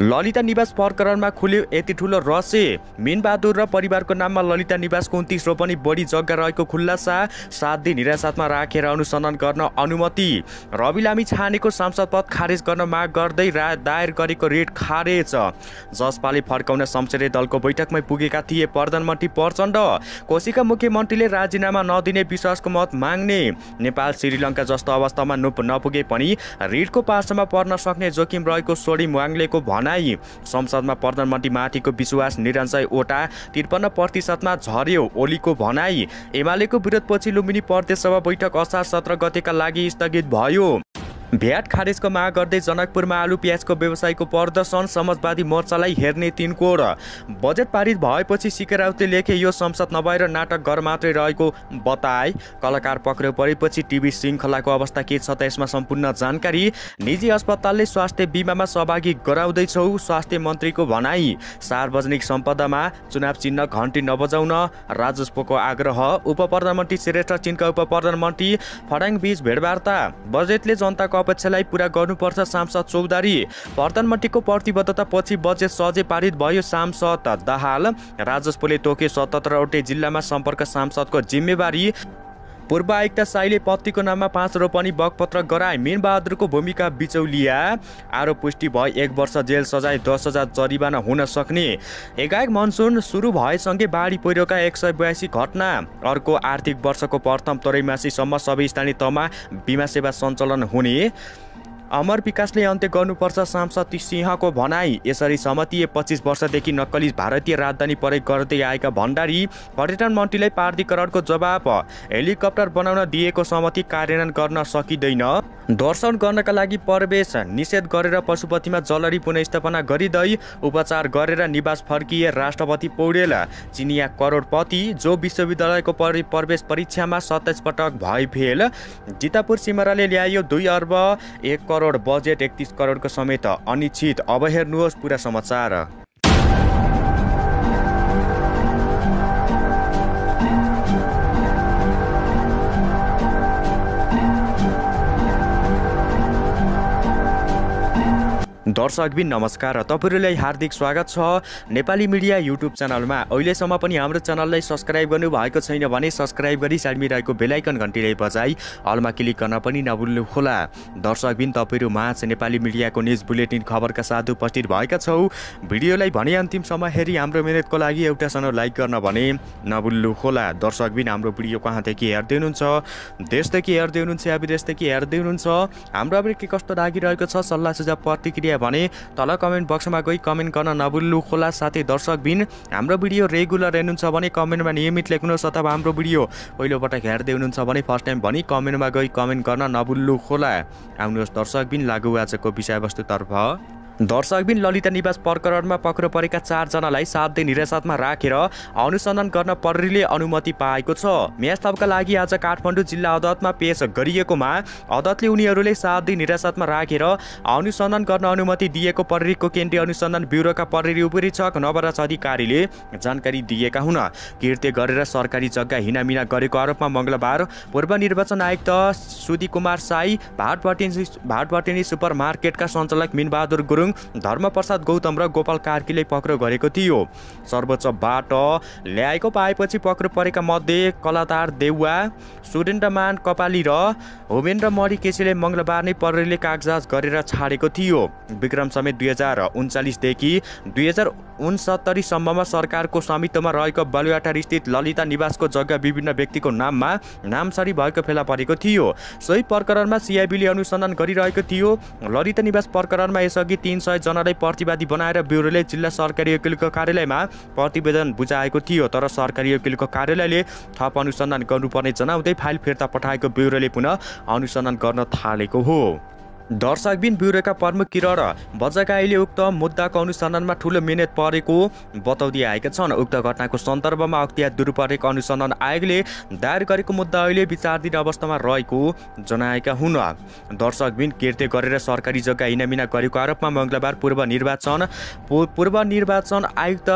ललिता निवास प्रकरणमा खुल्यो यति ठुलो रहस्य। मिनबहादुर र परिवारको नाममा ललिता निवासको उन्तिस रोपनी बढी जग्गा रहेको खुल्लासा सात दिन हिरासतमा राखेर अनुसन्धान गर्न अनुमति। रवि लामी छानेको सांसद पद खारेज गर्न माग गर्दै रा दायर गरेको रेट खारेज। जसपाले फर्काउन संसदीय दलको बैठकमै पुगेका थिए। प्रधानमन्त्री प्रचण्ड कोशीका मुख्यमन्त्रीले राजीनामा नदिने विश्वासको मत माग्ने। नेपाल श्रीलङ्का जस्तो अवस्थामा नपुगे पनि रिटको पार्श्वमा पर्न सक्ने जोखिम रहेको सोडी वाङलेको भनाई। संसदमा प्रधानमन्त्री माथिको विश्वास निरञ्जय ओटा त्रिपन्न प्रतिशतमा झर्यो ओलीको भनाई। एमालेको विरोधपछि लुम्बिनी प्रदेश सभा बैठक असार सत्र गतेका लागि स्थगित भयो। भ्याट खारेजको माग गर्दै जनकपुरमा आलु प्याजको व्यवसायको प्रदर्शन समाजवादी मोर्चालाई हेर्ने तिनकोड बजेट पारित भएपछि सिके राउतले लेखे यो संसद नभएर नाटक घर मात्रै रहेको बताए। कलाकार पक्रेउ परेपछि टिभी श्रृङ्खलाको अवस्था के छ त यसमा सम्पूर्ण जानकारी? निजी अस्पतालले स्वास्थ्य बिमामा सहभागी गराउँदैछौ स्वास्थ्य मन्त्रीको भनाई। सार्वजनिक सम्पदामा चुनाव चिन्ह घन्टी नबजाउन। राजस्वको आग्रह। उप प्रधानमन्त्री श्रेष्ठ चिनका उप प्रधानमन्त्री फडाङ बीच भेटवार्ता। बजेटले जनताको अपेक्षालाई पुरा गर्नुपर्छ सांसद चौधारी। प्रधानमन्त्रीको प्रतिबद्धता पछि बजेट सहजै पारित भयो सांसद दाहाल। राजस्वले तोके सतहत्तरवटै जिल्लामा सम्पर्क सांसदको जिम्मेवारी। पूर्व आयुक्त साईले पत्नीको नाममा पाँच रोपनी बगपत्र गराए। मिनबहादुरको भूमिका बिचौलिया। आरोप पुष्टि भए एक वर्ष जेल सजाय दस हजार जरिवाना हुन सक्ने। एकाएक मनसुन सुरु भएसँगै बाढी पहिरोका एक सय बयासी घटना। अर्को आर्थिक वर्षको प्रथम त्रैमासीसम्म सबै स्थानीय तहमा बिमा सेवा सञ्चालन हुने। अमर विकासले अन्त्य गर्नुपर्छ सांसद सिंहको भनाई। यसरी सहमतिए पच्चिस वर्षदेखि नक्कली भारतीय राजधानी प्रयोग गर्दै आएका भण्डारी पर्यटन मन्त्रीलाई पार्दीकरणको जवाब हेलिकप्टर बनाउन दिएको सहमति कार्यान्वयन गर्न सकिँदैन। दर्शन गर्नका लागि प्रवेश निषेध गरेर पशुपतिमा जलरी पुनस्थापना गरिँदै उपचार गरेर निवास फर्किए राष्ट्रपति पौडेल। चिनिया करोडपति जो विश्वविद्यालयको परि प्रवेश परीक्षामा सत्ताइस पटक भए फेल। जितापुर सिमराले ल्यायो दुई अर्ब एक करोड बजेट एकतिस करोडको समेत अनिश्चित। अब हेर्नुहोस् पुरा समाचार। दर्शकबिन नमस्कार तपाईँहरूलाई हार्दिक स्वागत छ नेपाली मिडिया युट्युब च्यानलमा। अहिलेसम्म पनि हाम्रो च्यानललाई सब्सक्राइब गर्नु भएको छैन भने सब्सक्राइब गरी साइडमा रहेको बेलायकन घन्टीलाई बजाई अलमा क्लिक गर्न पनि नभुल्नु होला दर्शकबिन तपाईँहरू माझ नेपाली मिडियाको न्युज बुलेटिन खबरका साथ उपस्थित भएका छौ। भिडियोलाई भने अन्तिमसम्म हेरी हाम्रो मिहिनेतको लागि एउटा सानो लाइक गर्न भने नभुल्नु होला दर्शकबिन हाम्रो भिडियो कहाँदेखि हेर्दै हुनुहुन्छ? देशदेखि हेर्दै हुनुहुन्छ या विदेशदेखि हेर्दै हुनुहुन्छ? हाम्रो अब के कस्तो लागिरहेको छ? सल्लाह सुझाव प्रतिक्रिया भने तल कमेन्ट बक्समा गई कमेन्ट गर्न नभुल्नु खोला साथै दर्शकबिन हाम्रो भिडियो रेगुलर हेर्नुहुन्छ भने कमेन्टमा नियमित लेख्नुहोस् अथवा हाम्रो भिडियो पहिलोपटक हेर्दै हुनुहुन्छ भने फर्स्ट टाइम भने कमेन्टमा गई कमेन्ट गर्न नभुल्नु खोला आउनुहोस् दर्शकबिन लागु आजको विषयवस्तुतर्फ। दर्शकबिन ललिता निवास प्रकरणमा पक्रो परेका चारजनालाई सात दिन हिरासतमा राखेर अनुसन्धान गर्न प्रहरीले अनुमति पाएको छ। म्याचतबका लागि आज काठमाडौँ जिल्ला अदालतमा पेश गरिएकोमा अदालतले उनीहरूले सात दिन हिरासतमा राखेर अनुसन्धान गर्न अनुमति दिएको प्रहरीको केन्द्रीय अनुसन्धान ब्युरोका प्रहरी उपरीक्षक नवराज अधिकारीले जानकारी दिएका हुन्। कृत्य गरेर सरकारी जग्गा हिनामिना गरेको आरोपमा मङ्गलबार पूर्व निर्वाचन आयुक्त सुदी कुमार साई भाटभटेनी भाटभटेनी सुपर मार्केटका सञ्चालक मिनबहादुर गुरुङ गुरुङ धर्मप्रसाद गौतम र गोपाल कार्कीले पक्रो गरेको थियो। सर्वोच्चबाट ल्याएको पाएपछि पक्रो परेका मध्ये कलातार देउवा सुरेन्द्रमान कपाली र होमेन्द्र मणि केसीले मङ्गलबार नै प्रहरीले कागजात गरेर छाडेको थियो। विक्रम समेत दुई हजार उन्चालिसदेखि दुई हजार उनसत्तरीसम्ममा सरकारको स्वामित्वमा रहेको बालुवाटार स्थित ललिता निवासको जग्गा विभिन्न व्यक्तिको नाममा नामसरी भएको फेला परेको थियो। सोही प्रकरणमा सिआइबीले अनुसन्धान गरिरहेको थियो। ललिता निवास प्रकरणमा यसअघि तिन सय जनालाई प्रतिवादी बनाएर ब्युरोले जिल्ला सरकारी वकिलको कार्यालयमा प्रतिवेदन बुझाएको थियो तर सरकारी वकिलको कार्यालयले थप अनुसन्धान गर्नुपर्ने जनाउँदै फाइल फिर्ता पठाएको ब्युरोले पुनः अनुसन्धान गर्न थालेको हो। दर्शकबिन ब्युरोका प्रमुख किरण बजगाईले उक्त मुद्दाको अनुसन्धानमा ठुलो मिहिनेत परेको बताउँदै आएका छन्। उक्त घटनाको सन्दर्भमा अख्तियार दुरुपरेको अनुसन्धान आयोगले दायर गरेको मुद्दा अहिले विचारधीन अवस्थामा रहेको जनाएका हुन्। दर्शकबिन कृत्य गरेर सरकारी जग्गा हिनामिना गरेको आरोपमा मङ्गलबार पूर्व निर्वाचन पूर्व निर्वाचन आयुक्त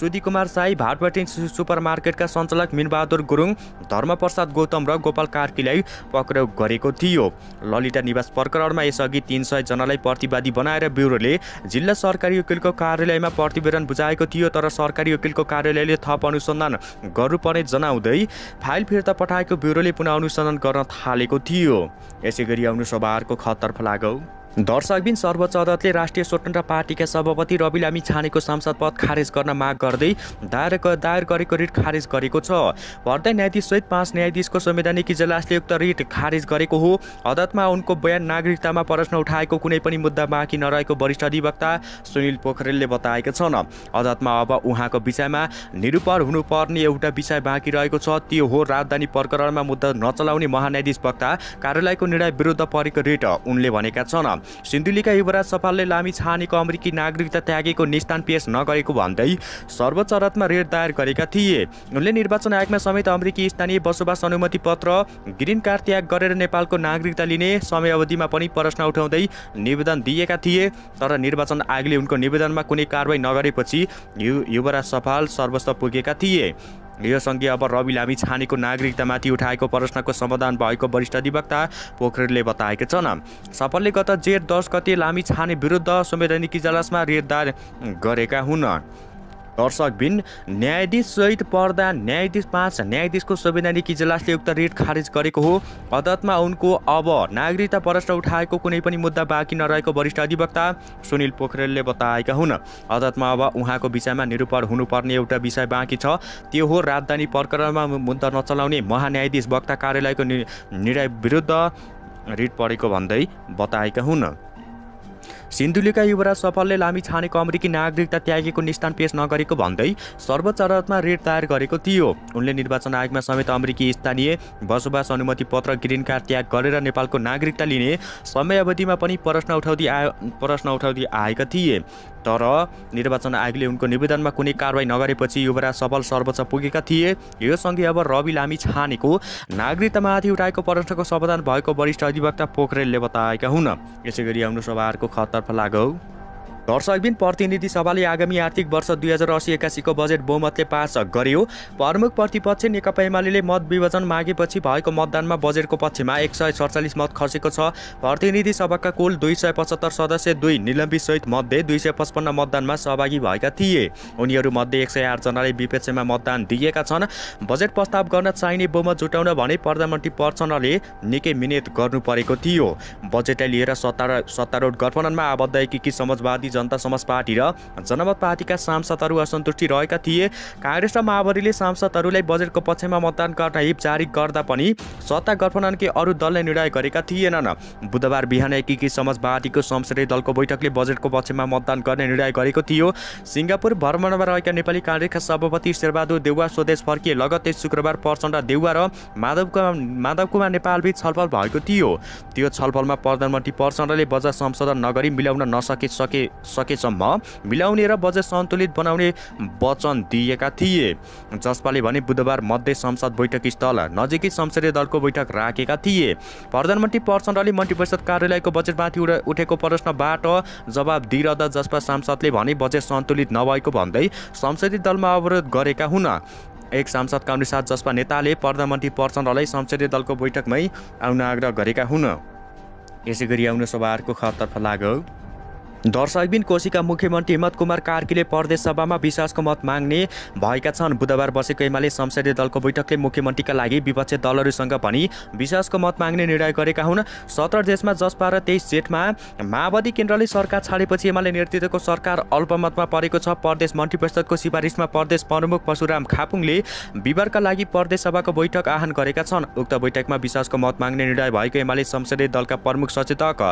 सुदी कुमार साई भाटबाटी सुपर मार्केटका सञ्चालक मिनबहादुर गुरुङ धर्मप्रसाद गौतम र गोपाल कार्कीलाई पक्राउ गरेको थियो। ललिता निवास प्रकरणमा प्रकरणमा यसअघि तिन सय जनालाई प्रतिवादी बनाएर ब्युरोले जिल्ला सरकारी वकिलको कार्यालयमा प्रतिवेदन बुझाएको थियो तर सरकारी वकिलको कार्यालयले थप अनुसन्धान गर्नुपर्ने जनाउँदै फाइल फिर्ता पठाएको ब्युरोले पुनः अनुसन्धान गर्न थालेको थियो। यसै गरी आउनु सभाहरूको खतर्फ लागौ दर्शकबिन सर्वोच्च अदालतले राष्ट्रिय स्वतन्त्र पार्टीका सभापति रवि लामी छानेको सांसद पद खारेज गर्न माग गर्दै दायर दायर गरेको रिट खारेज गरेको छ। पर्दा न्यायाधीशसहित पाँच न्यायाधीशको संवैधानिक इजलासले उक्त रिट खारेज गरेको हो। अदालतमा उनको बयान नागरिकतामा प्रश्न उठाएको कुनै पनि मुद्दा बाँकी नरहेको वरिष्ठ अधिवक्ता सुनिल पोखरेलले बताएका छन्। अदालतमा अब उहाँको विषयमा निरूपण हुनुपर्ने एउटा विषय बाँकी रहेको छ। त्यो हो राजधानी प्रकरणमा मुद्दा नचलाउने महान्यायाधीश वक्ता कार्यालयको निर्णय विरुद्ध परेको रिट। उनले भनेका छन् सिन्धुलीका युवराज सफालले लामी छानेको अमेरिकी नागरिकता त्यागेको निस्तान पेश नगरेको भन्दै सर्वोच्च अदालतमा रेड दायर गरेका थिए। उनले निर्वाचन आयोगमा समेत अमेरिकी स्थानीय बसोबास अनुमति पत्र ग्रिन कार्ड त्याग गरेर नेपालको नागरिकता लिने समयावधिमा पनि प्रश्न उठाउँदै निवेदन दिएका थिए। तर निर्वाचन आयोगले उनको निवेदनमा कुनै कारवाही नगरेपछि यु युवराज सफाल सर्वस्व पुगेका थिए। यो सँगै अब रवि लामी छानेको नागरिकतामाथि उठाएको प्रश्नको समाधान भएको वरिष्ठ अधिवक्ता पोखरेलले बताएका छन्। सफलले गत जेठ दस गते लामी छाने विरुद्ध संवैधानिक इजलासमा रेडदार गरेका हुन्। दर्शकबिन न्यायाधीशसहित पर्दा न्यायाधीश पाँच न्यायाधीशको संवैधानिक इजलासले उक्त रेट खारेज गरेको हो। अदालतमा उनको अब नागरिकता प्रश्न उठाएको कुनै पनि मुद्दा बाँकी नरहेको वरिष्ठ अधिवक्ता सुनिल पोखरेलले बताएका हुन्। अदालतमा अब उहाँको विषयमा निरूपण हुनुपर्ने एउटा विषय बाँकी छ। त्यो हो राजधानी प्रकरणमा मुद्दा नचलाउने महान्यायाधीश वक्ता कार्यालयको निर्णय विरुद्ध रिट परेको भन्दै बताएका हुन्। सिन्धुलीका युवराज सफलले लामी छानेको अमेरिकी नागरिकता त्यागेको निस्तान पेश नगरेको भन्दै सर्वोच्च अदालतमा रिट दायर गरेको थियो। उनले निर्वाचन आयोगमा समेत अमेरिकी स्थानीय बसोबास अनुमति पत्र ग्रिन कार्ड त्याग गरेर नेपालको नागरिकता लिने समयावधिमा पनि प्रश्न उठाउँदै आयो प्रश्न उठाउँदै आएका थिए। तर निर्वाचन आयोगले उनको निवेदनमा कुनै कारवाही नगरेपछि युवराज सफल सर्वोच्च पुगेका थिए। यो सँगै अब रवि लामी छानेको नागरिकतामाथि उठाएको प्रश्नको समाधान भएको वरिष्ठ अधिवक्ता पोखरेलले बताएका हुन्। यसै गरी आउनु सभाहरूको खतर्फ लागौ। दर्शकबिन प्रतिनिधि सभाले आगामी आर्थिक वर्ष दुई हजार असी एकासीको बजेट बहुमतले पास गर्यो। प्रमुख प्रतिपक्ष नेकपा एमाले मत विभाजन मागेपछि भएको मतदानमा बजेटको पक्षमा एक सय सडचालिस मत खसेको छ। प्रतिनिधि सभाका कुल दुई सय पचहत्तर सदस्य दुई निलम्बित सहित मध्ये दुई सय पचपन्न मतदानमा सहभागी भएका थिए। उनीहरूमध्ये एक सय आठजनाले विपक्षमा मतदान दिएका छन्। बजेट प्रस्ताव गर्न चाहिने बहुमत जुटाउन भने प्रधानमन्त्री प्रचण्डले निकै मिहिनेत गर्नु परेको थियो। बजेटलाई लिएर सत्ता सत्तारूढ गठबन्धनमा आबद्ध एकीकृत समाजवादी जनता समाज पार्टी र जनमत पार्टीका सांसदहरू असन्तुष्टि रहेका थिए। काङ्ग्रेस र माओवादीले सांसदहरूलाई बजेटको पक्षमा मतदान गर्न हिप जारी गर्दा पनि सत्ता गठबन्धनकै अरू दलले निर्णय गरेका थिएनन्। बुधबार बिहान एकीकृत समाजवादीको संसदीय दलको बैठकले बजेटको पक्षमा मतदान गर्ने निर्णय गरेको थियो। सिङ्गापुर भ्रमणमा रहेका नेपाली काङ्ग्रेसका सभापति शेरबहादुर देउवा स्वदेश फर्किए। लगत्तै शुक्रबार प्रचण्ड देउवा र माधव माधव कुमार नेपालबीच छलफल भएको थियो। त्यो छलफलमा प्रधानमन्त्री प्रचण्डले बजेट संशोधन नगरी मिलाउन नसके सके सकेसम्म मिलाउने र बजेट सन्तुलित बनाउने वचन दिएका थिए। जसपाले भने बुधबार मध्य संसद बैठक स्थल नजिकै संसदीय दलको बैठक राखेका थिए। प्रधानमन्त्री प्रचण्डले मन्त्री परिषद कार्यालयको बजेटमाथि उठेको प्रश्नबाट जवाब दिइरहँदा जसपा सांसदले भने बजेट सन्तुलित नभएको भन्दै संसदीय दलमा अवरोध गरेका हुन्। एक सांसदका अनुसार जसपा नेताले प्रधानमन्त्री प्रचण्डलाई संसदीय दलको बैठकमै आउन आग्रह गरेका हुन्। यसै गरी आउन सभाहरूको खतर्फ लाग्यो दर्शकबिन कोशीका मुख्यमन्त्री हिम्मत कुमार कार्कीले प्रदेश सभामा विश्वासको मत माग्ने भएका छन्। बुधबार बसेको एमाले संसदीय दलको बैठकले मुख्यमन्त्रीका लागि विपक्षी दलहरूसँग पनि विश्वासको मत माग्ने निर्णय गरेका हुन्। सत्र देशमा जसपा र तेइस जेठमा माओवादी केन्द्रले सरकार छाडेपछि एमाले नेतृत्वको सरकार अल्पमतमा परेको छ। प्रदेश मन्त्री परिषदको सिफारिसमा प्रदेश प्रमुख परशुराम खापुङले बिहिबारका लागि प्रदेश सभाको बैठक आह्वान गरेका छन्। उक्त बैठकमा विश्वासको मत माग्ने निर्णय भएको एमाले संसदीय दलका प्रमुख सचेतक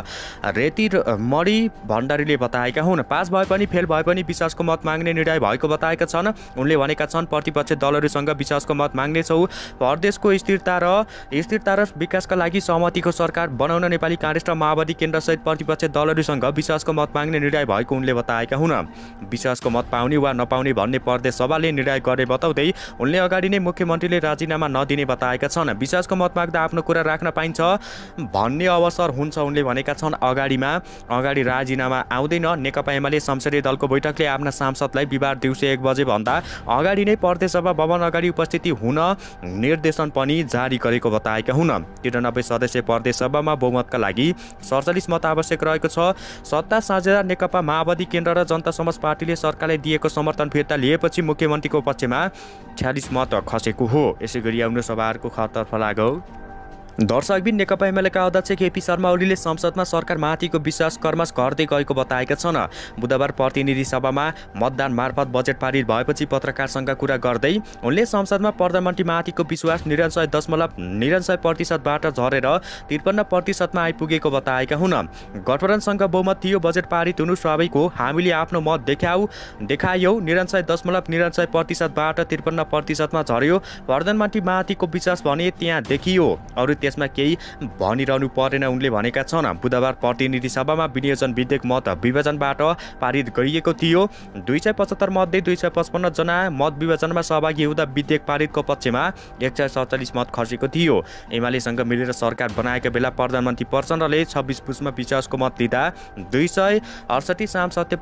रेती मणि भण्डार अधिकारीले बताएका हुन् पास भए पनि फेल भए पनि विश्वासको मत माग्ने निर्णय भएको बताएका छन्। उनले भनेका छन् प्रतिपक्ष दलहरूसँग विश्वासको मत माग्नेछौ। प्रदेशको स्थिरता र स्थिरता र विकासका लागि सहमतिको सरकार बनाउन नेपाली काङ्ग्रेस र माओवादी केन्द्रसहित प्रतिपक्ष दलहरूसँग विश्वासको मत माग्ने निर्णय भएको उनले बताएका हुन्। विश्वासको मत पाउने वा नपाउने भन्ने प्रदेश सभाले निर्णय गर्ने बताउँदै उनले अगाडि नै मुख्यमन्त्रीले राजीनामा नदिने बताएका छन्। विश्वासको मत माग्दा आफ्नो कुरा राख्न पाइन्छ भन्ने अवसर हुन्छ उनले भनेका छन्। अगाडिमा अगाडि राजीनामा आउँदैन। नेकपा एमाले संसदीय दलको बैठकले आफ्ना सांसदलाई बिहिबार दिउँसो एक बजेभन्दा अगाडि नै प्रदेशसभा भवन अगाडि उपस्थिति हुन निर्देशन पनि जारी गरेको बताएका हुन्। त्रियानब्बे सदस्य प्रदेशसभामा बहुमतका लागि सडचालिस मत आवश्यक रहेको छ। सत्ता साझेदार नेकपा माओवादी केन्द्र र जनता समाज पार्टीले सरकारले दिएको समर्थन फिर्ता लिएपछि मुख्यमन्त्रीको पक्षमा छ्यालिस मत खसेको हो। यसै गरी आउनु सभाहरूको खतर्फ लाग्यो दर्शकबिन नेकपा एमालेका अध्यक्ष केपी शर्मा ओलीले संसदमा सरकारमाथिको विश्वास कर्मश घट्दै गएको बताएका छन्। बुधबार प्रतिनिधि सभामा मतदान मार्फत बजेट पारित भएपछि पत्रकारसँग कुरा गर्दै उनले संसदमा प्रधानमन्त्रीमाथिको विश्वास निरन्सय दशमलव निरन्सय प्रतिशतबाट झरेर त्रिपन्न प्रतिशतमा आइपुगेको बताएका हुन्। गठबन्धनसँग बहुमत थियो बजेट पारित हुनु स्वाभाविक हो हामीले आफ्नो मत देखाउ देखायौ निरन्सय दशमलव निरन्सय प्रतिशतबाट त्रिपन्न प्रतिशतमा झर्यो प्रधानमन्त्रीमाथिको विश्वास भने त्यहाँ देखियो। अरू त्यसमा केही भनिरहनु परेन उनले भनेका छन् बुधबार प्रतिनिधि सभामा विनियोजन विधेयक मत विभाजनबाट पारित गरिएको थियो। दुई सय पचहत्तर मध्ये दुई सय पचपन्नजना मत विभाजनमा सहभागी हुँदा विधेयक पारितको पक्षमा एक सय सडचालिस मत खसेको थियो। एमालेसँग मिलेर सरकार बनाएका बेला प्रधानमन्त्री प्रचण्डले छब्बिस पुसमा विश्वासको मत लिँदा दुई सय अडसठी सांसदले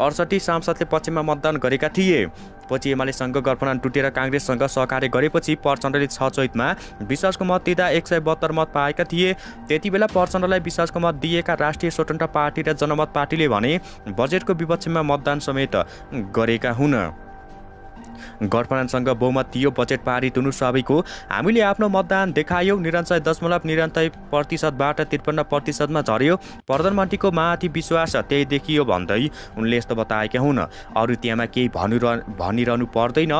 अडसठी सांसदले पक्षमा मतदान गरेका थिए। पछि एमालेसँग गठबन्धन टुटेर काङ्ग्रेससँग सहकार्य गरेपछि प्रचण्डले छ चैतमा विश्वासको मत दिँदा एक सय बहत्तर मत पाएका थिए। त्यति बेला प्रचण्डलाई विश्वासको मत दिएका राष्ट्रिय स्वतन्त्र पार्टी र जनमत पार्टीले भने बजेटको विपक्षमा मतदान समेत गरेका हुन्। गठबन्धनसँग बहुमत थियो बजेट पारित हुनु स्वाभाविक हो हामीले आफ्नो मतदान देखायौँ निरन्तर दशमलव निरन्तर प्रतिशतबाट त्रिपन्न प्रतिशतमा झऱ्यो। प्रधानमन्त्रीको माथि विश्वास त्यही देखियो भन्दै उनले यस्तो बताएका हुन्। अरू त्यहाँमा केही भनिरह भनिरहनु पर्दैन।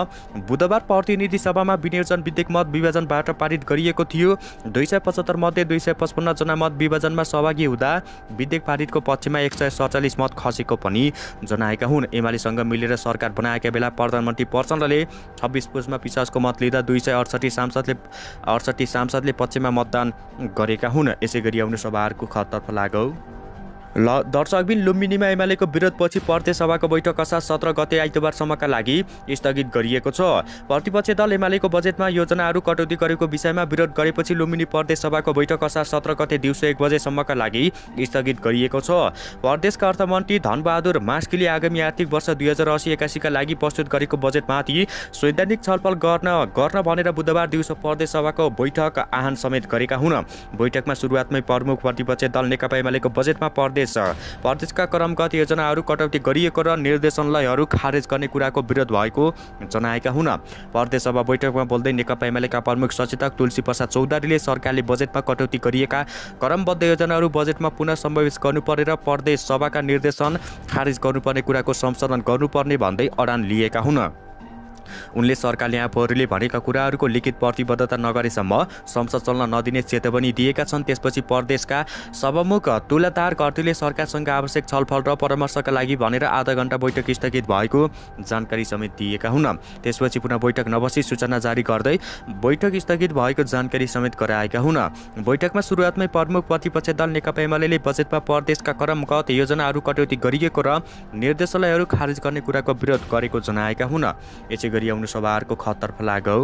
बुधबार प्रतिनिधि सभामा विनियोजन विधेयक मत विभाजनबाट पारित गरिएको थियो। दुई सय पचहत्तर मध्ये दुई सय पचपन्नजना मत विभाजनमा सहभागी हुँदा विधेयक पारितको पक्षमा एक सय सडचालिस मत खसेको पनि जनाएका हुन्। एमालेसँग मिलेर सरकार बनाएका बेला प्रधानमन्त्री प्रचण्डले छब्बिस पुसमा विश्वासको मत लिँदा दुई सय अडसठी सांसदले अडसठी सांसदले पक्षमा मतदान गरेका हुन्। यसै गरी आउने सभाहरूको खतर्फ लागौ। ल दर्शकबिन लुम्बिनीमा एमालेको विरोधपछि प्रदेश सभाको बैठक असार सत्र गते आइतबारसम्मका लागि स्थगित गरिएको छ। प्रतिपक्ष दल एमालेको बजेटमा योजनाहरू कटौती गरेको विषयमा विरोध गरेपछि लुम्बिनी प्रदेश सभाको बैठक असार सत्र गते दिउँसो एक बजेसम्मका लागि स्थगित गरिएको छ। प्रदेशका अर्थमन्त्री धनबहादुर मास्कीले आगामी आर्थिक वर्ष दुई हजार असी एकासीका लागि प्रस्तुत गरेको बजेटमाथि सैद्धान्तिक छलफल गर्न गर्न भनेर बुधबार दिउँसो प्रदेश सभाको बैठक आह्वान समेत गरेका हुन्। बैठकमा सुरुवातमै प्रमुख प्रतिपक्ष दल नेकपा एमालेको बजेटमा प्रदेश प्रदेशका क्रमगत योजनाहरू कटौती गरिएको र निर्देशनलयहरू खारेज गर्ने कुराको विरोध भएको जनाएका हुन्। प्रदेश सभा बैठकमा बोल्दै नेकपा एमालेका प्रमुख सचेतक तुलसी प्रसाद चौधरीले सरकारले बजेटमा कटौती गरिएका क्रमबद्ध योजनाहरू बजेटमा पुनः समावेश गर्नुपर्ने र प्रदेश सभाका निर्देशन खारेज गर्नुपर्ने कुराको संशोधन गर्नुपर्ने भन्दै अडान लिएका हुन्। उनले सरकारले आफूहरूले भनेका कुराहरूको लिखित प्रतिबद्धता नगरेसम्म संसद चल्न नदिने चेतावनी दिएका छन्। त्यसपछि प्रदेशका सभामुख तुलाधार कर्तीले सरकारसँग आवश्यक छलफल र परामर्शका लागि भनेर आधा घन्टा बैठक स्थगित भएको जानकारी समेत दिएका हुन्। त्यसपछि पुनः बैठक नबसी सूचना जारी गर्दै बैठक स्थगित भएको जानकारी समेत गराएका हुन्। बैठकमा सुरुवातमै प्रमुख प्रतिपक्ष दल नेकपा एमाले बजेटमा प्रदेशका क्रमगत योजनाहरू कटौती गरिएको र निर्देशालयहरू खारेज गर्ने कुराको विरोध गरेको जनाएका हुन्। यसै गरी आउनु सभाहरूको खतर्फ लागौ।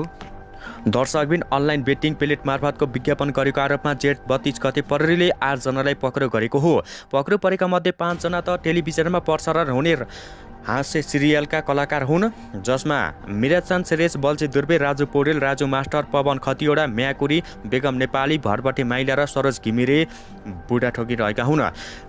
दर्शकबिन अनलाइन बेटिङ प्लेट मार्फतको विज्ञापन गरेको आरोपमा जेठ बत्तिस गते प्रहरीले आठजनालाई पक्रो गरेको हो। पक्रो परेका मध्ये पाँचजना त टेलिभिजनमा प्रसारण हुने हास्य सिरियलका कलाकार हुन् जसमा मिराचान सेरेस बल्छी दुर्बे राजु पौडेल राजु मास्टर पवन खतिवडा म्याकुरी बेगम नेपाली भरबटे माइला र सरोज घिमिरे बुढा ठोकिरहेका हुन्।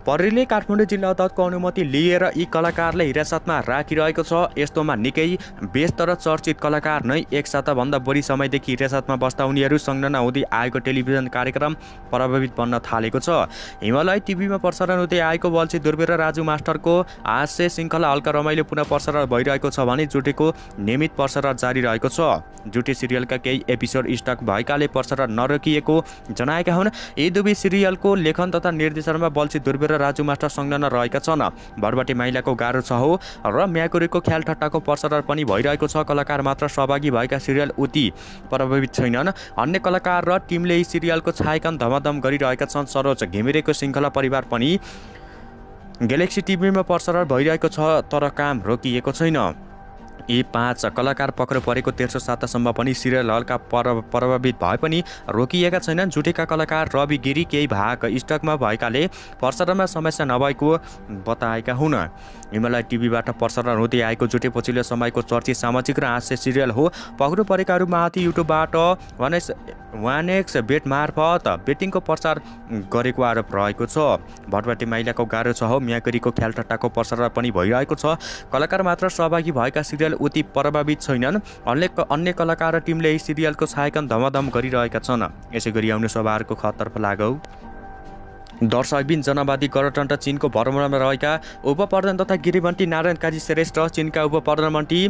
प्रहरीले काठमाडौँ जिल्ला अदालतको अनुमति लिएर यी कलाकारलाई हिरासतमा राखिरहेको छ। यस्तोमा निकै व्यस्त र चर्चित कलाकार नै एक साताभन्दा बढी समयदेखि हिरासतमा बस्दा उनीहरू संलग्न हुँदै आएको टेलिभिजन कार्यक्रम प्रभावित बन्न थालेको छ। हिमालय टिभीमा प्रसारण हुँदै आएको बल्छी दुर्बे र राजु मास्टरको हास्य श्रृङ्खला हल्का रमाइलो पुनः प्रसारण भइरहेको छ भने जुटेको नियमित प्रसारण जारी रहेको छ। जुटे सिरियलका केही एपिसोड स्टक भएकाले प्रसारण नरोकिएको जनाएका हुन्। यी दुवै सिरियलको लेखन तथा निर्देशनमा बल्छी दुर्बे र राजु मास्टर संलग्न रहेका छन्। भरबाटे माइलाको गाह्रो छ हो र म्याकुरीको ख्याल ठट्टाको प्रसारण पनि भइरहेको छ। कलाकार मात्र सहभागी भएका सिरियल उति प्रभावित छैनन्। अन्य कलाकार र टिमले यी सिरियलको छायाङ्कन धमाधम गरिरहेका छन्। सरोज घिमिरेको श्रृङ्खला परिवार पनि ग्यालेक्सी टिभीमा प्रसारण भइरहेको छ तर काम रोकिएको छैन। यी पाँच कलाकार पक्र परेको तेस्रो सातासम्म पनि सिरियल हलका पर प्रभावित भए पनि रोकिएका छैनन्। जुटेका कलाकार रवि गिरी केही भाग स्टकमा भएकाले प्रसारणमा समस्या नभएको बताएका हुन्। हिमालय टिभीबाट प्रसारण हुँदै आएको जुटे पछिल्लो समयको चर्चित सामाजिक र हाँस्य सिरियल हो। पक्रो परेकाहरू माथि युट्युबबाट one X one X bet मार्फत बेटिङको प्रचार गरेको आरोप रहेको छ। भटभाटी माइलाको गाह्रो छ हो। म्याकरीको ख्यालठट्टाको प्रसारण पनि भइरहेको छ। कलाकार मात्र सहभागी भएका सिरियल उति प्रभावित छैनन्। अन्य अन्य कलाकार र टिमले सिरियलको छायाङ्कन धमाधम गरिरहेका छन्। यसै गरी आउने सभाहरूको खतर्फ लागौ। दर्शकबिन जनवादी गणतन्त्र चिनको भ्रमणमा रहेका उप प्रधान तथा गिरिमन्त्री नारायण काजी श्रेष्ठ चिनका उप प्रधानमन्त्री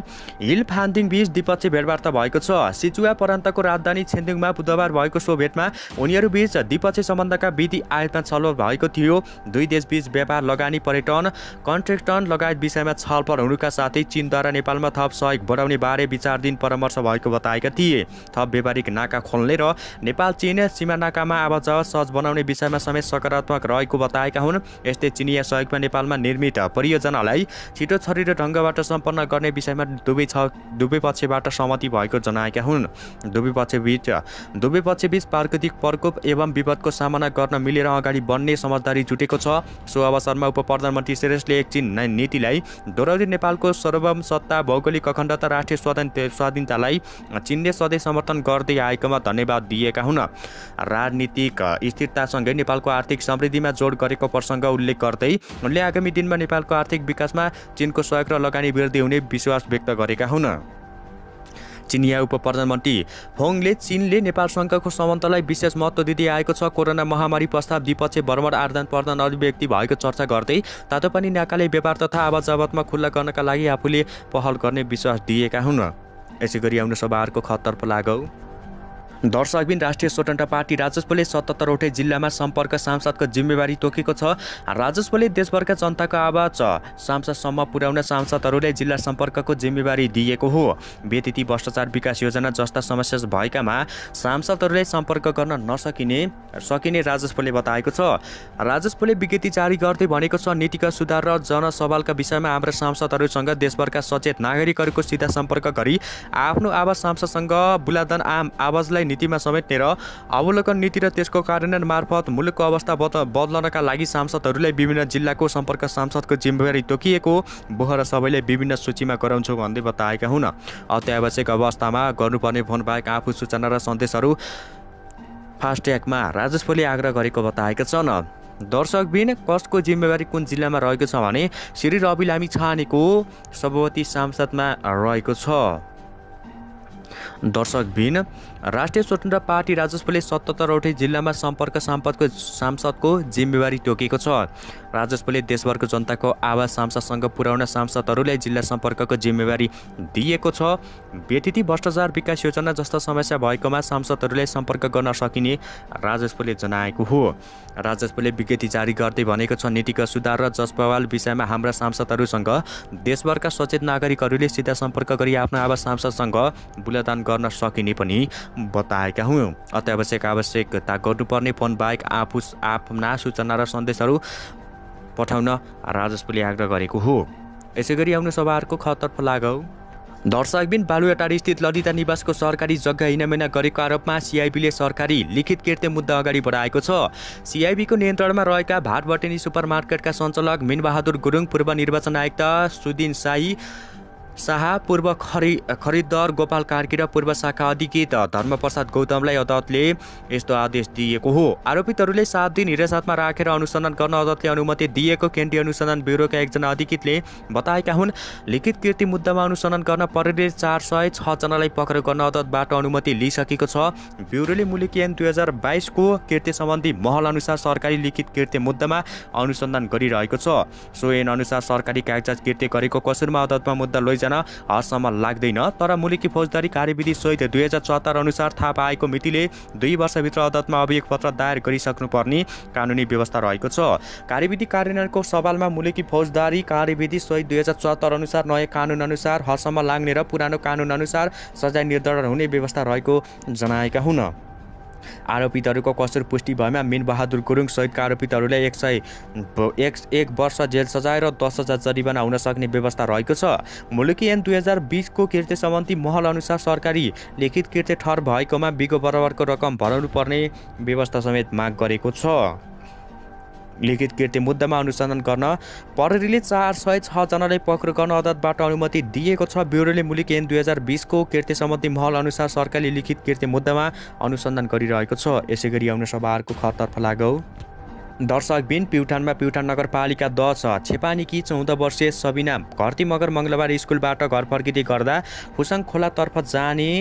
हिल फान्दिङ बीच द्विपक्षीय भेटवार्ता भएको छ। सिचुवा प्रान्तको राजधानी छेन्दिङमा बुधबार भएको सो भेटमा उनीहरूबीच द्विपक्षीय सम्बन्धका विधि आयोगमा छलफल भएको थियो। दुई देशबीच व्यापार लगानी पर्यटन कन्ट्रेक्टन लगायत विषयमा छलफल हुनुका साथै चिनद्वारा नेपालमा थप सहयोग बढाउने बारे विचार दिन परामर्श भएको बताएका थिए। थप व्यापारिक नाका खोल्ने र नेपाल चिन सीमा नाकामा आवाजाव सहज बनाउने विषयमा समेत सकारात्मक सकारात्मक रहेको बताएका हुन्। यस्तै चिनिया सहयोगमा नेपालमा निर्मित परियोजनालाई छिटो छरिलो ढङ्गबाट सम्पन्न गर्ने विषयमा दुवै छ दुवै पक्षबाट सहमति भएको जनाएका हुन्। दुवै पक्षबीच दुवै पक्षबीच प्राकृतिक प्रकोप एवं विपदको सामना गर्न मिलेर अगाडि बढ्ने समझदारी जुटेको छ। सो अवसरमा उप प्रधानमन्त्री श्रेष्ठले एकछिन नीतिलाई दोहोऱ्याउँदै नेपालको सत्ता भौगोलिक अखण्डता राष्ट्रिय स्वाधीन स्वाधीनतालाई चिनले सधैँ समर्थन गर्दै आएकोमा धन्यवाद दिएका हुन्। राजनीतिक स्थिरतासँगै नेपालको आर्थिक समृद्धिमा जोड गरेको प्रसङ्ग उल्लेख गर्दै उनले आगामी दिनमा नेपालको आर्थिक विकासमा चिनको सहयोग र लगानी वृद्धि हुने विश्वास व्यक्त गरेका हुन्। चिनिया उप प्रधानमन्त्री फोङले चिनले नेपालसँगको सम्बन्धलाई विशेष महत्त्व दिँदै आएको छ। कोरोना महामारी प्रस्ताव द्विपक्षीय भ्रमण आदान प्रदान अभिव्यक्ति भएको चर्चा गर्दै तातो पनि नाकाले व्यापार तथा आवाजावतमा खुल्ला गर्नका लागि आफूले पहल गर्ने विश्वास दिएका हुन्। यसै गरी आउने सभाहरूको खतर्फ लागौ। दर्शकबिन राष्ट्रिय स्वतन्त्र पार्टी राजस्वले सतहत्तरवटै जिल्लामा सम्पर्क सांसदको जिम्मेवारी तोकेको छ। राजस्वले देशभरका जनताको आवाज सांसदसम्म पुर्याउन सांसदहरूले जिल्ला सम्पर्कको जिम्मेवारी दिएको हो। व्यतिथि भ्रष्टाचार विकास योजना जस्ता समस्या भएकामा सांसदहरूले सम्पर्क गर्न नसकिने सकिने राजस्वले बताएको छ। राजस्वले विज्ञप्ति जारी गर्दै भनेको छ नीतिगत सुधार र जनसवालका विषयमा हाम्रा सांसदहरूसँग देशभरका सचेत नागरिकहरूको सिधा सम्पर्क गरी आफ्नो आवाज सांसदसँग बुलादन आम आवाजलाई नीतिमा समेट्ने र अवलोकन नीति र त्यसको कार्यान्वयन मार्फत मुलुकको अवस्था बदल्नका लागि सांसदहरूलाई विभिन्न जिल्लाको सम्पर्क सांसदको जिम्मेवारी तोकिएको बोहर सबैले विभिन्न सूचीमा गराउँछौँ भन्दै बताएका हुन्। अत्यावश्यक अवस्थामा गर्नुपर्ने फोन बाहेक आफू सूचना र सन्देशहरू फास्ट्यागमा राजस्वले आग्रह गरेको बताएका छन्। दर्शकबिन कसको जिम्मेवारी कुन जिल्लामा रहेको छ भने श्री रवि लामी छानेको सभापति सांसदमा रहेको छ। दर्शकबिन राष्ट्रिय स्वतन्त्र पार्टी राजस्वले सतहत्तरवटै जिल्लामा सम्पर्क साम्पदको सांसदको जिम्मेवारी तोकेको छ। राजस्वले देशभरको जनताको आवाज सांसदसँग पुर्याउन सांसदहरूलाई जिल्ला सम्पर्कको जिम्मेवारी दिएको छ। व्यतिथि भ्रष्टाचार विकास योजना जस्ता समस्या भएकोमा सांसदहरूले सम्पर्क गर्न सकिने राजस्वले जनाएको हो। राजस्वले विज्ञप्ति जारी गर्दै भनेको छ नीतिगत सुधार र जसपवाल विषयमा हाम्रा सांसदहरूसँग देशभरका सचेत नागरिकहरूले सिधा सम्पर्क गरी आफ्नो आवाज सांसदसँग बुलादान गर्न सकिने पनि बताएका हुँ। अत्यावश्यक आवश्यकता गर्नुपर्ने फोन बाहेक आफू आफ्ना सूचना र सन्देशहरू पठाउन राजस्वले आग्रह गरेको हो। यसै गरी आउने सभाहरूको खतर्फ लागौ। दर्शकबिन बालुवाटार स्थित ललिता निवासको सरकारी जग्गा हिनामिना गरेको आरोपमा सिआइबीले सरकारी लिखित कृत्य मुद्दा अगाडि बढाएको छ। सिआइबीको नियन्त्रणमा रहेका भाटबटेनी सुपरमार्केटका सञ्चालक मिनबहादुर गुरुङ पूर्व निर्वाचन आयुक्त सुदिन साई शाह पूर्व खरि खरिददार गोपाल कार्की र पूर्व शाखा अधिकृत धर्मप्रसाद गौतमलाई अदालतले यस्तो आदेश दिएको हो। आरोपितहरूले सात दिन हिरासतमा राखेर अनुसन्धान गर्न अदालतले अनुमति दिएको केन्द्रीय अनुसन्धान ब्युरोका एकजना अधिकृतले बताएका हुन् लिखित कृति मुद्दामा अनुसन्धान गर्न प्रहरीले चार सय छजनालाई पक्राउ गर्न अदालतबाट अनुमति लिइसकेको छ। ब्युरोले मुलुकी ऐन दुई हजार बाइसको कृत्य सम्बन्धी महल अनुसार सरकारी लिखित कृत्य मुद्दामा अनुसन्धान गरिरहेको छ। सो ऐन अनुसार सरकारी कागजात कृत्य गरेको कसुरमा अदालतमा मुद्दा लैजा गर्न हदसम्म लाग्दैन तर मुलुकी फौजदारी कार्यविधि सहित दुई हजार चौहत्तर अनुसार थाहा पाएको मितिले दुई वर्षभित्र अदालतमा अभियोग पत्र दायर गरिसक्नुपर्ने कानुनी व्यवस्था रहेको छ। कार्यविधि कार्यान्वयनको सवालमा मुलुकी फौजदारी कार्यविधि सहित दुई हजार चौहत्तर अनुसार नयाँ कानुन अनुसार हदसम्म लाग्ने र पुरानो कानुन अनुसार सजाय निर्धारण हुने व्यवस्था रहेको जनाएका हुन्। आरोपितहरूको कसुर पुष्टि भएमा मिन बहादुर गुरुङ सहितका आरोपितहरूलाई एक सय एक एक वर्ष जेल सजाय र दस हजार जरिवाना हुन सक्ने व्यवस्था रहेको छ। मुलुकी ऐन दुई हजार बिसको किर्ते सम्बन्धी महल अनुसार सरकारी लिखित किर्ते ठहर भएकोमा बिगो बराबरको रकम भराउनु पर्ने व्यवस्था समेत माग गरेको छ। लिखित कृत्य मुद्दामा अनुसन्धान गर्न प्रहरीले चार सय छजनालाई पक्रो गर्न अदालतबाट अनुमति दिएको छ। ब्युरोले मुलुक एन दुई हजार बिसको कृत्य सम्बन्धी महल अनुसार सरकारले लिखित कृत्य मुद्दामा अनुसन्धान गरिरहेको छ। यसै गरी आउने सभाहरूको खतर्फ लागौ। दर्शकबिन प्युठानमा प्युठान नगरपालिका द छ। छेपानीकी चौध वर्षीय सबिना घरती मगर मङ्गलबार स्कुलबाट घर फर्किँदै गर्दा फुसाङ खोलातर्फ जाने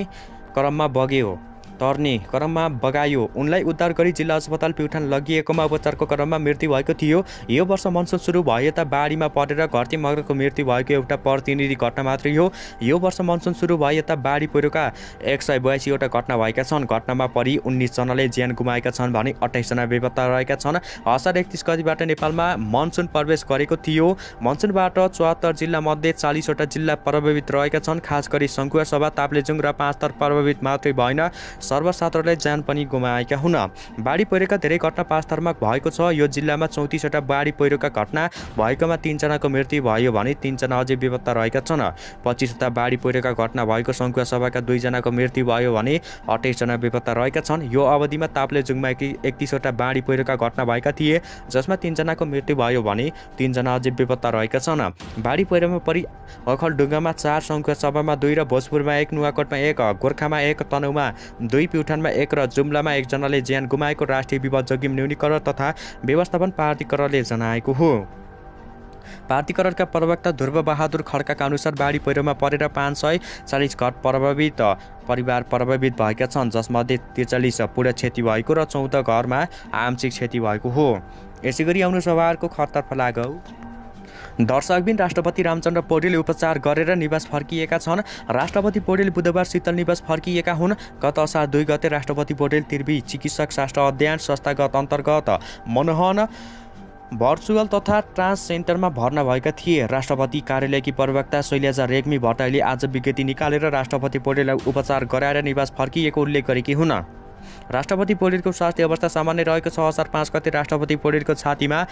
क्रममा बग्यो। तर्ने क्रममा बगायो। उनलाई उद्धार गरी जिल्ला अस्पताल प्युठान लगिएकोमा उपचारको क्रममा मृत्यु भएको थियो। यो वर्ष मनसुन सुरु भए यता बाढीमा परेर घरती मगरको मृत्यु भएको एउटा प्रतिनिधि घटना मात्रै हो। यो वर्ष मनसुन सुरु भए यता बाढी पहिरोका एक सय बयासीवटा घटना भएका छन्। घटनामा परि उन्नाइसजनाले ज्यान गुमाएका छन् भने अठाइसजना बेपत्ता रहेका छन्। असार एकतिस गतिबाट नेपालमा मनसुन प्रवेश गरेको थियो। मनसुनबाट चौहत्तर जिल्ला मध्ये चालिसवटा जिल्ला प्रभावित रहेका छन्। खास गरी सङ्खुवा सभा ताप्लेजुङ र पाँच थर प्रभावित मात्रै भएन। सर्वसाधारणले ज्यान पनि गुमाएका हुन्। बाढी पहिरोका धेरै घटना पाँचथरमा भएको छ। यो जिल्लामा चौतिसवटा बाढी पहिरोका घटना भएकोमा तिनजनाको मृत्यु भयो भने तिनजना अझै बेपत्ता रहेका छन्। पच्चिसवटा बाढी पहिरोका घटना भएको सङ्खुवा सभाका दुईजनाको मृत्यु भयो भने अठाइसजना बेपत्ता रहेका छन्। यो अवधिमा ताप्लेजुङमा एकतिसवटा बाढी पहिरोका घटना भएका थिए जसमा तिनजनाको मृत्यु भयो भने तिनजना अझै बेपत्ता रहेका छन्। बाढी पहिरोमा परि अखलडुङ्गामा चार सङ्खुवा सभामा दुई र भोजपुरमा एक नुवाकोटमा एक गोर्खामा एक तनहुमा दुई प्युठानमा एक र जुम्लामा एकजनाले ज्यान गुमाएको राष्ट्रिय विपद जोखिम न्यूनीकरण तथा व्यवस्थापन प्राधिकरणले जनाएको हो। प्राधिकरणका प्रवक्ता ध्रुवबहादुर खड्काका अनुसार बाढी पहिरोमा परेर पाँच सय चालिस घर प्रभावित परिवार प्रभावित भएका छन् जसमध्ये त्रिचालिस पुरा क्षति भएको र चौध घरमा आंशिक क्षति भएको हो। यसै गरी आउनु सवारको खतर्फ लागौ। दर्शकबिन राष्ट्रपति रामचन्द्र पौडेल उपचार गरेर निवास फर्किएका छन्। राष्ट्रपति पौडेल बुधबार शीतल निवास फर्किएका हुन्। गत असार दुई गते राष्ट्रपति पौडेल तिर्वी चिकित्सक शास्त्र अध्ययन संस्थागत अन्तर्गत मनोहन भर्चुअल तथा ट्रान्स सेन्टरमा भर्ना भएका थिए। राष्ट्रपति कार्यालयकी प्रवक्ता शैलजा रेग्मी भट्टराईले आज विज्ञप्ति निकालेर राष्ट्रपति पौडेललाई उपचार गराएर निवास फर्किएको उल्लेख गरेकी हुन्। राष्ट्रपति पौडेलको स्वास्थ्य अवस्था सामान्य रहेको छ। असार पाँच गते राष्ट्रपति पौडेलको छातीमा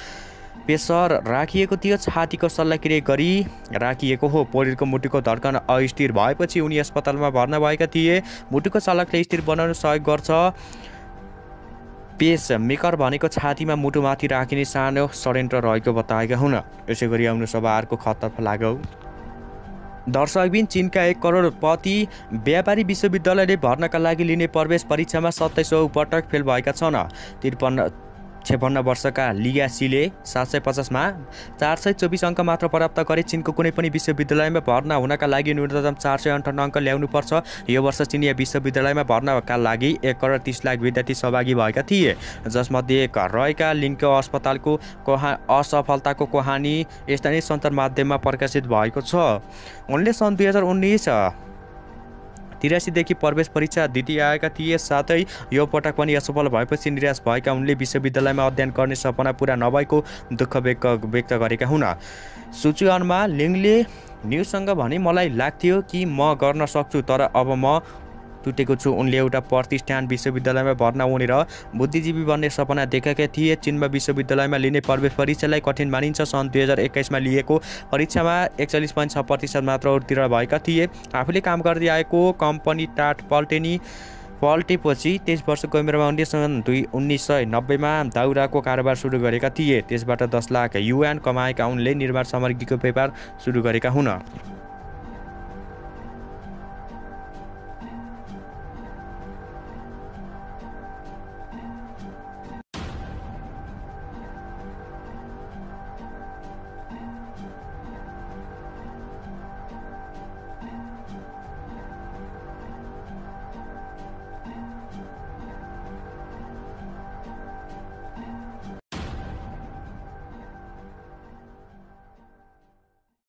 प्रेसर राखिएको थियो। छातीको सल्लाहक्रिया गरी राखिएको हो। पौडेलको मुटुको धड्कन अस्थिर भएपछि उनी अस्पतालमा भर्ना भएका थिए। मुटुको चालकले स्थिर बनाउन सहयोग गर्छ। पेस मेकर भनेको छातीमा मुटुमाथि राखिने सानो षड्यन्त्र रहेको बताएका हुन्। यसै गरी आउनु सभाहरूको खतर्फ लागौ दर्शकबिन चिनका एक करोडपति व्यापारी विश्वविद्यालयले भर्नाका लागि लिने प्रवेश परीक्षामा सत्ताइसौँ पटक फेल भएका छन्। त्रिपन्न छेपन्न वर्षका लियासीले सात सय पचासमा चार सय चौबिस अङ्क मात्र प्राप्त गरे चिनको कुनै पनि विश्वविद्यालयमा भर्ना हुनका लागि न्यूनतम चार सय अन्ठाउन्न अङ्क ल्याउनुपर्छ यो वर्ष चिनिया विश्वविद्यालयमा भर्नाका लागि एक करोड तिस लाख विद्यार्थी सहभागी भएका थिए। जसमध्ये रहेका लिङ्क अस्पतालको कहा असफलताको कहानी स्थानीय सञ्चार माध्यममा प्रकाशित भएको छ। उनले सन् दुई हजार उन्नाइस तिरासीदेखि प्रवेश परीक्षा दिँदै थिए। साथै यो पटक पनि असफल भएपछि निराश भएका उनले विश्वविद्यालयमा अध्ययन गर्ने सपना पुरा नभएको दुःख व्यक्त व्यक्त गरेका हुन्। सुचुअनमा लिङले न्युजसँग भने मलाई लाग्थ्यो कि म गर्न सक्छु तर अब म टुटेको छु। उनले एउटा प्रतिष्ठान विश्वविद्यालयमा भर्ना हुने र बुद्धिजीवी बन्ने सपना देखेका थिए। चिनमा विश्वविद्यालयमा लिने प्रवेश परीक्षालाई कठिन मानिन्छ। सन् दुई हजार एक्काइसमा लिएको परीक्षामा एकचालिस पोइन्ट छ प्रतिशत मात्र उत्तीर्ण भएका थिए। आफूले काम गर्दै आएको कम्पनी टाट पल्टेनी पल्टेपछि तेइस वर्षको उमेरमा उनले सन् दुई उन्नाइस सय नब्बेमा दाउराको कारोबार सुरु गरेका थिए। त्यसबाट दस लाख युएन कमाएका उनले निर्माण सामग्रीको व्यापार सुरु गरेका हुन्।